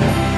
Bye.